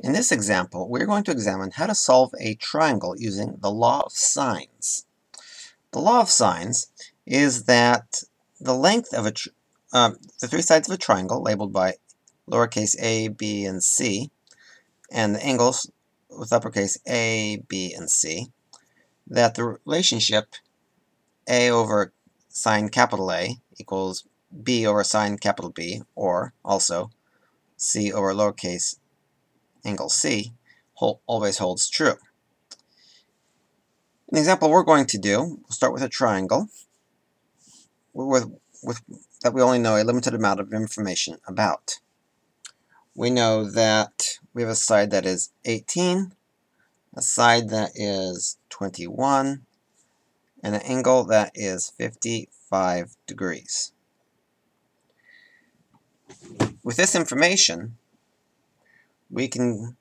In this example, we're going to examine how to solve a triangle using the law of sines. The law of sines is that the length of a uh, the three sides of a triangle labeled by lowercase a, b, and c, and the angles with uppercase a, b, and c, that the relationship a over sine capital A equals b over sine capital B, or also c over lowercase angle C hold, always holds true. An example we're going to do, we'll start with a triangle with, with, that we only know a limited amount of information about. We know that we have a side that is 18, a side that is 21, and an angle that is 55 degrees. With this information, we can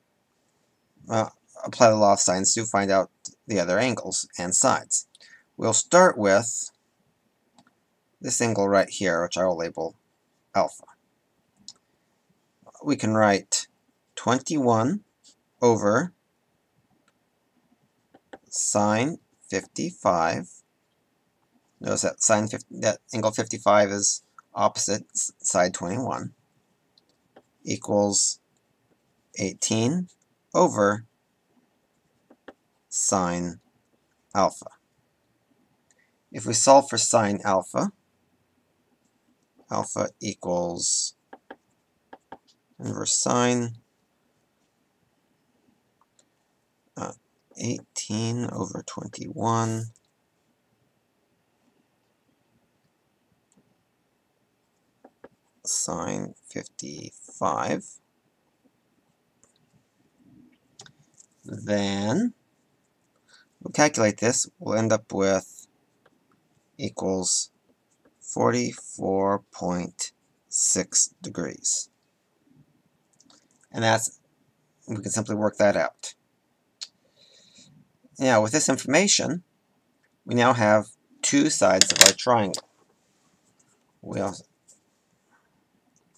uh, apply the law of sines to find out the other angles and sides. We'll start with this angle right here, which I will label alpha. We can write 21 over sine 55. Notice that sine 50, that angle 55 is opposite side 21 equals 18 over sine alpha. If we solve for sine alpha, alpha equals inverse sine uh, 18 over 21 sine 55 then we'll calculate this, we'll end up with equals 44.6 degrees. And that's, we can simply work that out. Now, with this information, we now have two sides of our triangle. We, also,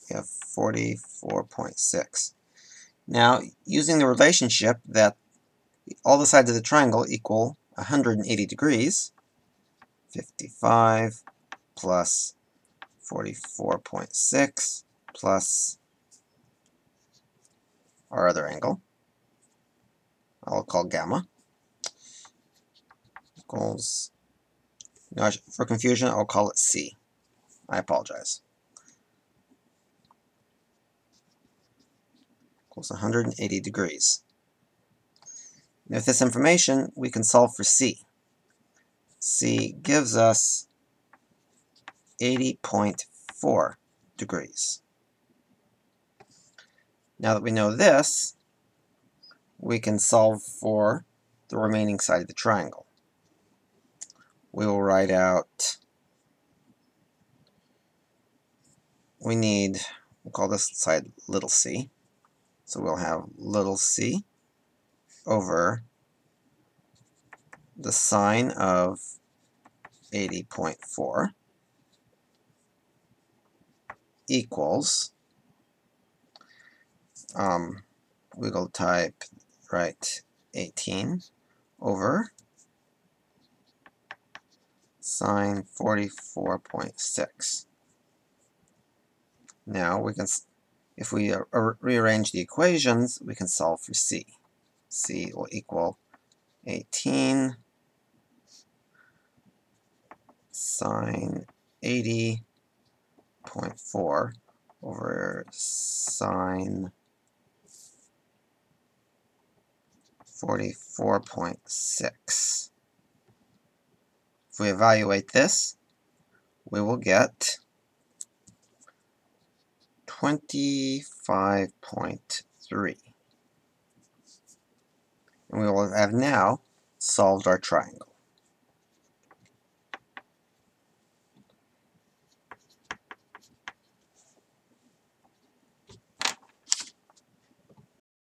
we have 44.6. Now, using the relationship that all the sides of the triangle equal 180 degrees, 55 plus 44.6 plus our other angle, I'll call gamma, equals, for confusion, I'll call it C. I apologize. Equals 180 degrees. with this information, we can solve for C. C gives us 80.4 degrees. Now that we know this, we can solve for the remaining side of the triangle. We will write out, we need, we'll call this side little c. So we'll have little c over the sine of 80.4 equals, um, will type, right, 18 over sine 44.6. Now we can if we rearrange the equations, we can solve for c. c will equal 18 sine 80.4 over sine 44.6. If we evaluate this, we will get 25.3. And we will have now solved our triangle.